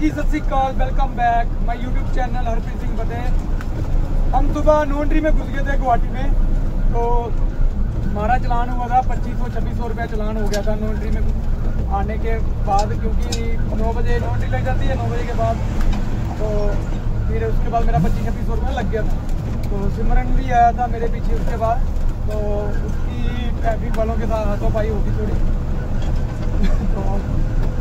जी सत श्रीकाल welcome back my YouTube channel Harpreet Singh बदे हम सुबह नोन्ड्री में घुस गए थे गुवाहाटी में तो हमारा चलान हुआ था पच्चीस सौ छब्बीस सौ रुपया चलान हो गया था नोन्ड्री में आने के बाद क्योंकि नौ बजे नोन्ड्री लग जाती है नौ बजे के बाद तो फिर उसके बाद मेरा पच्चीस छब्बीस सौ रुपया लग गया था तो सिमरन भी आया था मेरे पीछे उसके बाद तो उसकी ट्रैफ़िक वालों के साथ हाथों पाई होगी थोड़ी तो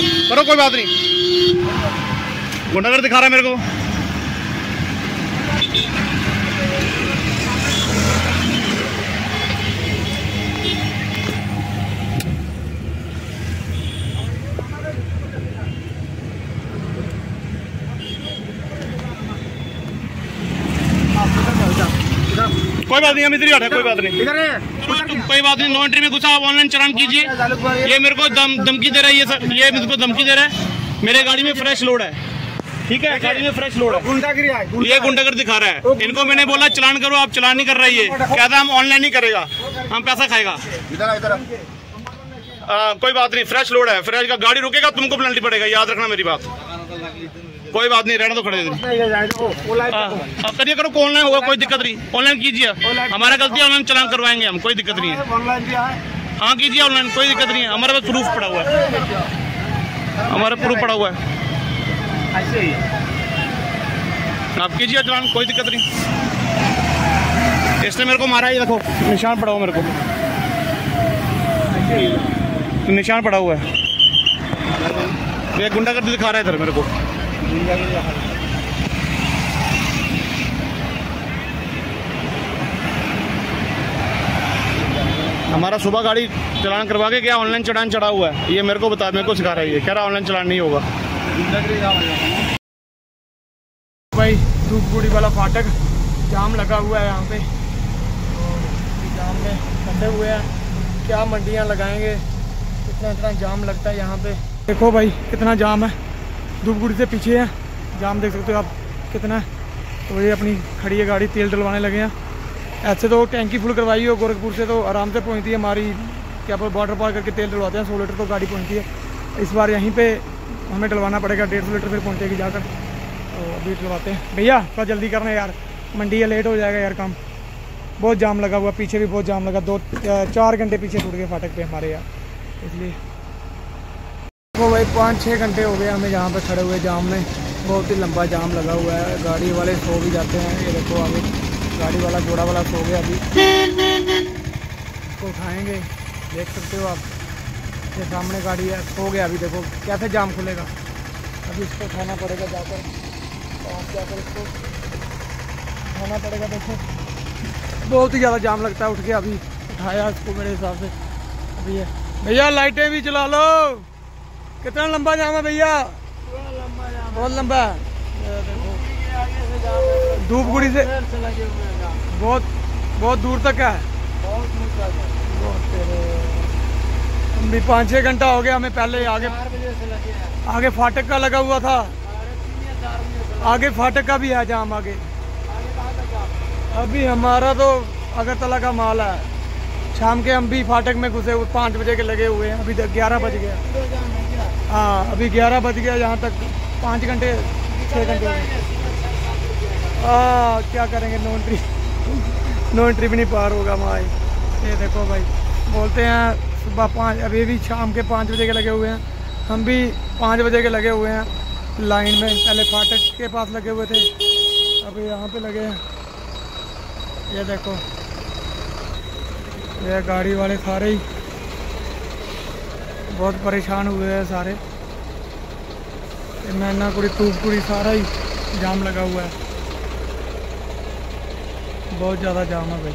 करो कोई बात नहीं। गुंडागर दिखा रहा है मेरे को। कोई बात नहीं हम इधर ही हटे कोई बात नहीं। इधर है। कुछ कोई बात नहीं नो एंट्री में घुसा आप ऑनलाइन चलान कीजिए। ये मेरे को दम धमकी दे रहा है ये सर ये मेरे को धमकी दे रहा है। मेरे गाड़ी में फ्रेश लोड है। ठीक है? गाड़ी में फ्रेश लोड है। गुंडागिरी है ये गुंडागर दिखा रहा है। इनको मैंने बोला चलान करो आप चलान नहीं कर रहा है ये कहता हम ऑनलाइन ही करेगा। हम पैसा खाएगा। इधर आ, इधर आ। आ, कोई बात नहीं फ्रेश लोड है। फ्रेश का गाड़ी रुकेगा तुमको पेनल्टी पड़ेगा। याद रखना मेरी बात। कोई बात नहीं रहने दो खड़े लाइट हाँ। अब करिए करो ऑनलाइन होगा कोई दिक्कत नहीं। ऑनलाइन कीजिए। हमारा गलती ऑनलाइन चलान करवाएँगे हम कोई दिक्कत नहीं है। है हाँ कीजिए ऑनलाइन कोई दिक्कत नहीं है। हमारे पास प्रूफ पड़ा हुआ है। हमारा प्रूफ पड़ा हुआ है। आप कीजिए चलान कोई दिक्कत नहीं। इसने मेरे को मारा ये देखो निशान पड़ा हुआ मेरे को। निशान पड़ा हुआ है। ये गुंडागर्दी दिखा रहा है इधर मेरे को। है हमारा सुबह गाड़ी चलान करवा के क्या ऑनलाइन चलान चढ़ा हुआ है। ये मेरे को बता मेरे को सिखा रहा है ये। कह रहा ऑनलाइन चलान नहीं होगा। भाई धूपगुड़ी वाला फाटक जाम लगा हुआ है यहाँ पे। तो जाम में फंसे हुए हैं क्या मंडियाँ लगाएँगे? इतना इतना जाम लगता है यहाँ पे। देखो भाई कितना जाम है। धूपगुड़ी से पीछे है। जाम देख सकते हो आप कितना है। तो ये अपनी खड़ी है गाड़ी, तेल डलवाने लगे हैं। ऐसे तो टैंकी फुल करवाई हो गोरखपुर से तो आराम से पहुँचती है हमारी, क्या पर बॉर्डर पार करके तेल डलवाते हैं सौ लीटर तो गाड़ी पहुँचती है। इस बार यहीं पे हमें डलवाना पड़ेगा, डेढ़ सौ लीटर फिर पहुँचेगी जाकर। तो अभी डलवाते हैं। भैया, थोड़ा जल्दी करना यार, मंडी है लेट हो जाएगा यार काम। बहुत जाम लगा हुआ, पीछे भी बहुत जाम लगा, दो चार घंटे पीछे छूट गए फाटक पे हमारे यार। इसलिए तो भाई, पाँच छः घंटे हो गए हमें यहाँ पे खड़े हुए जाम में। बहुत ही लंबा जाम लगा हुआ है। गाड़ी वाले सो भी जाते हैं। ये देखो अभी, गाड़ी वाला, घोड़ा वाला सो गया अभी। इसको उठाएँगे। देख सकते हो आप। ये सामने गाड़ी है। सो गया अभी देखो। कैसे जाम खुलेगा? अभी इसको उठाना पड़ेगा जाकर। वहाँ जाकर इसको उठाना पड़ेगा देखो। बहुत ही ज़्यादा जाम लगता है। उठ के अभी उठाया इसको मेरे हिसाब से। अभी है। भैया, लाइटें भी चला लो। कितना लंबा जाम है भैया? बहुत लंबा है। धूपगुड़ी से बहुत बहुत दूर तक है। बहुत भी पाँच छः घंटा हो गया हमें पहले आगे आगे फाटक का लगा हुआ था। आगे फाटक का भी है जाम आगे। अभी हमारा तो अगरतला का माल है। शाम के हम भी फाटक में घुसे हुए, पाँच बजे के लगे हुए हैं। अभी ग्यारह बज गया हाँ अभी ग्यारह बज गया, यहाँ तक पाँच घंटे छः घंटे हाँ क्या करेंगे नो एंट्री नो एंट्री भी नहीं पार होगा हमारे ये देखो भाई, बोलते हैं, सुबह पाँच, अभी भी शाम के पाँच बजे के लगे हुए हैं। हम भी पाँच बजे के लगे हुए हैं। लाइन में पहले फाटक के पास लगे हुए थे अभी यहाँ पे लगे हैं। ये देखो, ये गाड़ी वाले सारे ही बहुत परेशान हुए हैं सारे। ये मैना कुड़ी तूप कुड़ी सारा ही जाम लगा हुआ है। बहुत ज़्यादा जाम है भाई।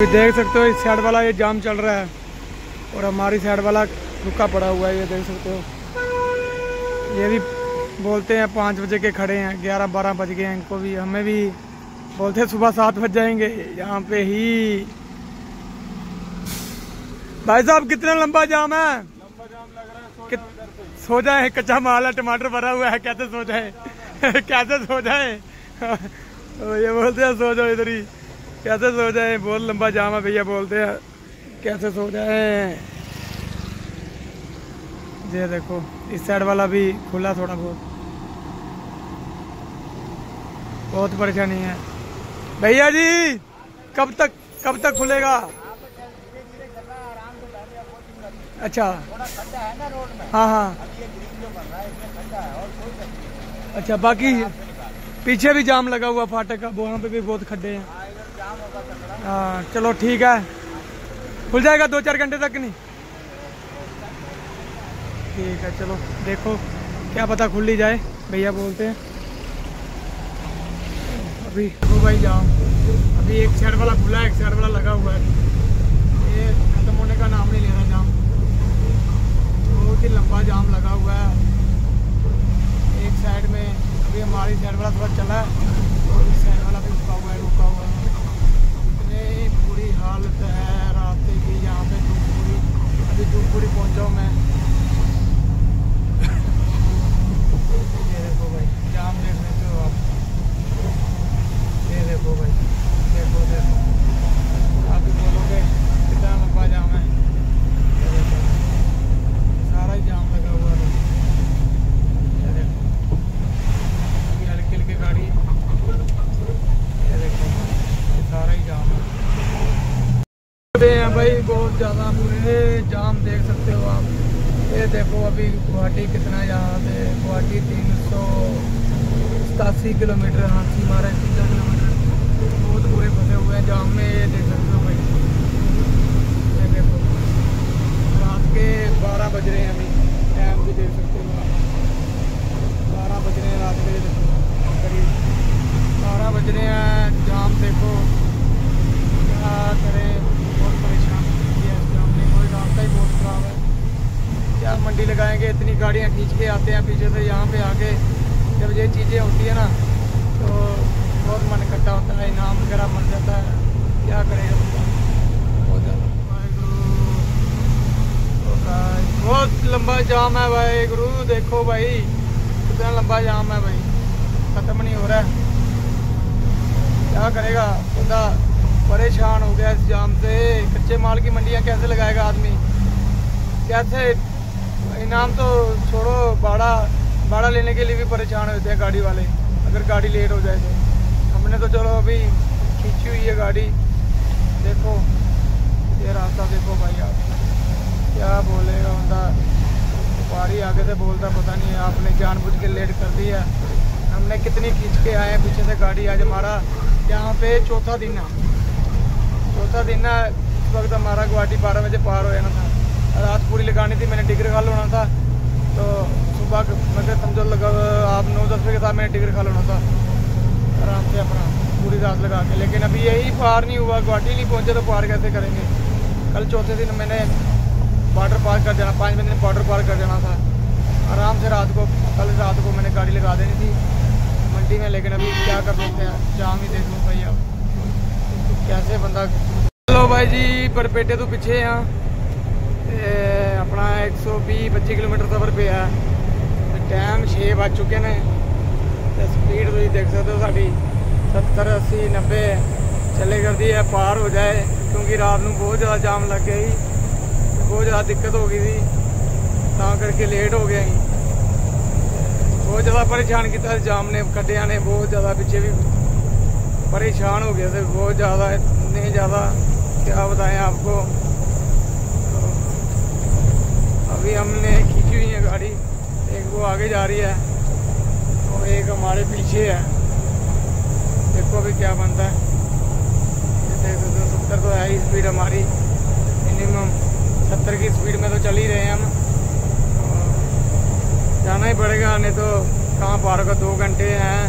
ये देख सकते हो इस साइड वाला ये जाम चल रहा है और हमारी साइड वाला रुका पड़ा हुआ है ये देख सकते हो। ये भी बोलते हैं पाँच बजे के खड़े हैं ग्यारह बारह बज गए हैं इनको भी हमें भी बोलते हैं सुबह सात बज जाएँगे यहाँ पे ही। भाई साहब कितना लंबा जाम है? लंबा जाम लग रहा है सो जाए, कच्चा माल है टमाटर भरा हुआ है, कैसे सो जाए? कैसे सो जाए? ये बोलते हैं, सो जाओ इधर ही। कैसे सो जाए? बहुत लंबा जाम है भैया, बोलते हैं। कैसे सो जाए? ये देखो, इस साइड वाला भी खुला थोड़ा बहुत। बहुत परेशानी है। भैया जी, कब तक कब तक खुलेगा? अच्छा। हाँ हाँ अच्छा बाकी पीछे भी जाम लगा हुआ फाटक का वहाँ पे भी बहुत खड्डे हैं। हाँ चलो ठीक है। खुल जाएगा दो चार घंटे तक नहीं? ठीक है चलो देखो क्या पता खुल ही जाए। भैया बोलते हैं। अभी वो भाई जाओ। अभी एक साइड वाला खुला है एक साइड वाला लगा हुआ है ये खत्म होने का नाम नहीं ले रहा जाम बहुत ही लंबा जाम लगा हुआ है एक साइड में अभी हमारी साइड वाला थोड़ा चला है और इस साइड वाला भी रुका हुआ है रुका हुआ है इतनी बुरी हालत है रास्ते की यहाँ पे धूपपुरी अभी धूपपुरी पहुँचा हूँ मैं ये देखो भाई जाम देख लेते हो आप ये देखो भाई देखो देखो आप भी बोलोगे कितना लंबा जाम है ये देखो सारा ही जाम लगा हुआ है ये देखो अभी हल्की हल्की गाड़ी ये देखो ये सारा ही जाम है खड़े हैं भाई बहुत ज़्यादा पूरे जाम देख सकते हो आप ये देखो अभी गुवाहाटी कितना यहाँ पे गुवाहाटी तीन सौ सतासी किलोमीटर हाथी मारा है तीन किलोमीटर। बहुत बुरे फंसे हुए हैं। जाम में ये देख सकते हो भाई। ये देखो। रात के बारह बज रहे हैं अभी। टाइम भी देख सकते हो बारह बज रहे हैं रात के करीब। बारह बज रहे हैं। जाम देखो। क्या करें बहुत परेशान किया है जाम ने कोई रास्ता ही बहुत ख़राब है क्या मंडी लगाएँगे इतनी गाड़ियाँ खींच के आते हैं पीछे से यहाँ पे आके जब ये चीज़ें होती है ना तो बहुत मन इकट्ठा होता है इनाम वगैरह मिल जाता है। क्या करेगा बंदा बहुत ज़्यादा। बहुत लंबा जाम है भाई गुरु देखो भाई कितना लंबा जाम है भाई। ख़त्म नहीं हो रहा है। क्या करेगा? बंदा परेशान हो गया इस जाम से। कच्चे माल की मंडियाँ कैसे लगाएगा आदमी? कैसे इनाम तो छोड़ो, भाड़ा भाड़ा लेने के लिए भी परेशान होते हैं गाड़ी वाले। अगर गाड़ी लेट हो जाए तो। हमने तो चलो अभी खींची हुई है गाड़ी। देखो, ये रास्ता देखो भाई आप। क्या बोलेगा बंदा? व्यापारी आगे से बोलता, पता नहीं, आपने जानबूझ के लेट कर दिया। हमने कितनी खींच के आए पीछे से गाड़ी। आज हमारा यहाँ पे चौथा दिन है। चौथा दिन है, इस वक्त हमारा गुवाहाटी बारह बजे पार हो जाना था। पूरी लगानी थी, मैंने डिग्री खा लेना था। तो सुबह मतलब समझो लगा, आप नौ दस बजे के साथ मैंने डिग्री खा लेना था। आराम से अपना पूरी रात लगा के। लेकिन अभी यही पार नहीं हुआ, गुवाहाटी नहीं पहुँचे तो पार कैसे करेंगे? कल चौथे दिन मैंने बॉर्डर पार कर जाना पाँच दिन बॉर्डर पार कर जाना था। आराम से रात को कल रात को मैंने गाड़ी लगा देनी थी मंडी में, लेकिन अभी क्या कर सकते हैं? जाम ही देख लूँ भाई अब कैसे बंदा चलो भाई जी परपेटे तो पीछे यहाँ ਤੇ ਆਪਣਾ 120 25 ਕਿਲੋਮੀਟਰ ਸਫ਼ਰ ਪਿਆ ਤੇ ਟਾਈਮ 6 ਵੱਜ ਚੁੱਕੇ ਨੇ ਤੇ ਸਪੀਡ ਤੁਸੀਂ ਦੇਖ ਸਕਦੇ ਹੋ ਸਾਡੀ 70 80 90 ਚੱਲੇ ਕਰਦੀ ਹੈ ਪਾਰ ਹੋ ਜਾਏ ਕਿਉਂਕਿ ਰਾਤ ਨੂੰ ਬਹੁਤ ਜ਼ਿਆਦਾ ਜਾਮ ਲੱਗ ਗਿਆ ਸੀ ਤੇ ਬਹੁਤ ਜ਼ਿਆਦਾ ਦਿੱਕਤ ਹੋ ਗਈ ਸੀ ਤਾਂ ਕਰਕੇ ਲੇਟ ਹੋ ਗਿਆ ਸੀ ਬਹੁਤ ਜ਼ਿਆਦਾ ਪਰੇਸ਼ਾਨ ਕੀਤਾ ਇਸ ਜਾਮ ਨੇ ਕੱਢਿਆਂ ਨੇ ਬਹੁਤ ਜ਼ਿਆਦਾ ਪਿੱਛੇ ਵੀ परेशान हो गए थे बहुत ज़्यादा इतने ज़्यादा क्या बताएं आपको हमने खींची हुई है गाड़ी। एक वो आगे जा रही है और एक हमारे पीछे है। देखो अभी क्या बनता है। सकते सत्तर तो है ही स्पीड हमारी। मिनिमम सत्तर की स्पीड में तो चल ही रहे हैं हम। जाना ही पड़ेगा, नहीं तो कहाँ पार होगा? दो घंटे हैं।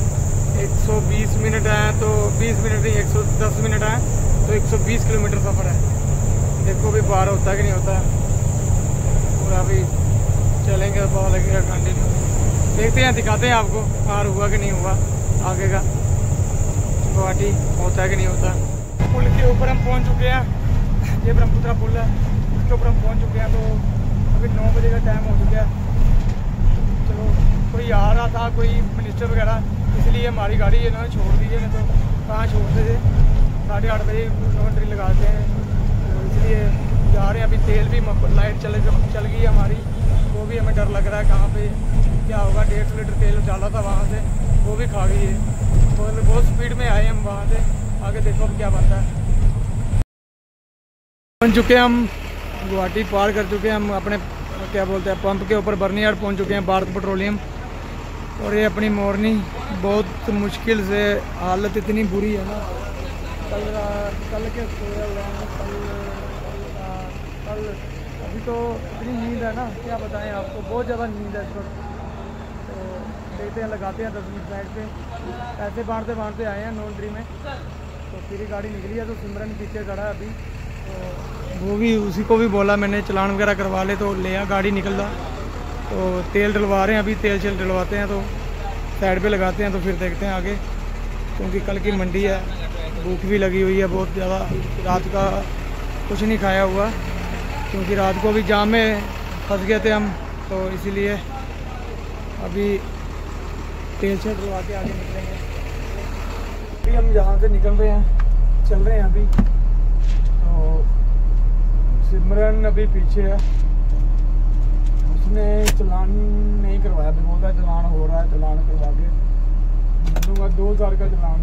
120 मिनट है तो 20 मिनट नहीं 110 मिनट है तो 120 किलोमीटर सफ़र है। देखो भी पार होता है कि नहीं होता है। और अभी चलेंगे तो पता लगेगा कंटिन्यू देखते हैं, दिखाते हैं आपको, पार हुआ कि नहीं हुआ, आगे का। गुवाहाटी होता है कि नहीं होता। पुल के ऊपर हम पहुँच चुके हैं। ये ब्रह्मपुत्रा पुल है। उसके ऊपर हम पहुँच चुके हैं तो अभी नौ बजे का टाइम हो चुका है। चलो, कोई आ रहा था, कोई मिनिस्टर वगैरह, इसलिए हमारी गाड़ी इन्होंने छोड़ दी है तो कहाँ छोड़ते थे? साढ़े आठ बजे नौकरी लगाते हैं तो इसलिए जा रहे हैं। अभी तेल भी लाइट चल चल गई हमारी। वो भी हमें डर लग रहा है कहाँ पे क्या होगा। डेढ़ सौ लीटर तेल डाला था वहाँ से। वो भी खा गई है। और बहुत स्पीड में आए हम वहाँ से। आगे देखो अब क्या बनता है। पहुँच चुके हैं हम। गुवाहाटी पार कर चुके हैं हम। अपने, क्या बोलते हैं, पंप के ऊपर बर्नी यार्ड पहुँच चुके हैं, भारत पेट्रोलियम। और ये अपनी मॉर्निंग बहुत मुश्किल से हालत इतनी बुरी है ना। कल कल के सोया हुआ हूँ, कल कल कल अभी तो इतनी नींद है ना, क्या बताएँ आपको, बहुत ज़्यादा नींद है इस वक्त। तो देखते हैं, लगाते हैं दस मिनट साइड पे पैसे बांटते बांटते आए हैं नॉन्ट्री में। तो फिर गाड़ी निकली है तो सिमरन पीछे खड़ा है अभी। तो वो भी, उसी को भी बोला मैंने, चलान वगैरह करवा ले तो ले आ, गाड़ी निकल रहा तो तेल डलवा रहे हैं अभी, तेल शेल डलवाते हैं तो साइड पे लगाते हैं तो फिर देखते हैं आगे। क्योंकि कल की मंडी है, भूख भी लगी हुई है बहुत ज़्यादा। रात का कुछ नहीं खाया हुआ। क्योंकि रात को भी जाम में फंस गए थे हम तो इसीलिए अभी तेल से डलवा के आगे निकलेंगे। अभी हम यहाँ से निकल रहे हैं, चल रहे हैं अभी तो सिमरन अभी पीछे है। उसने चलान नहीं करवाया, अभी बोल रहा है चलान हो रहा है, चलान करवा के। दो हज़ार का चलान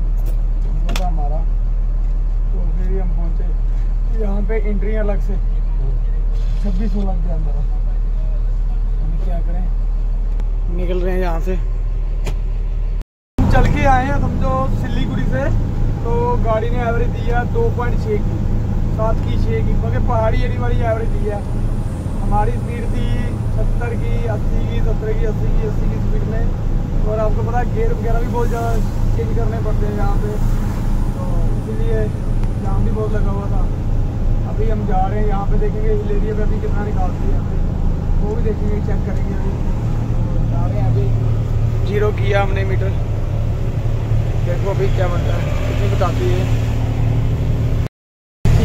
हुआ हमारा। तो फिर हम पहुँचे। यहाँ पे एंट्री अलग से। छब्बीस सौ लग गया हमारा हम क्या करें? निकल रहे हैं यहाँ से। हम चल के आए हैं समझो सिलीगुड़ी से। तो गाड़ी ने एवरेज दी है दो पॉइंट छः की सात की छः की। क्योंकि पहाड़ी एरिया वाली एवरेज दी है। हमारी स्पीड थी सत्तर की अस्सी की सत्तर की अस्सी की अस्सी की स्पीड में। और आपको पता है गेयर वगैरह भी बहुत ज़्यादा चेंज करने पड़ते हैं यहाँ पे। तो इसीलिए जाम भी बहुत लगा हुआ था। अभी हम जा रहे हैं, यहाँ पे देखेंगे हिल एरिया पे अभी कितना निकालती है वो भी देखेंगे चेक करेंगे अभी। जा रहे हैं अभी। ज़ीरो किया हमने मीटर देखो अभी क्या बनता है। कितनी बताती है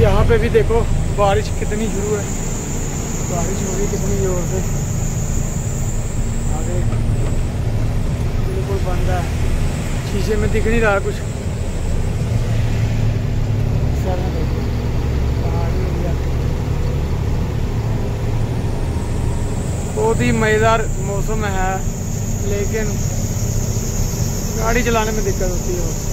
यहाँ पे भी देखो, बारिश कितनी शुरू है। बारिश हो रही कितनी ज़ोर से। आगे। बिल्कुल बंद है। शीशे में दिख नहीं रहा कुछ सर में देखो, पहाड़ी एरिया। बहुत ही मज़ेदार मौसम है लेकिन गाड़ी चलाने में दिक्कत होती है।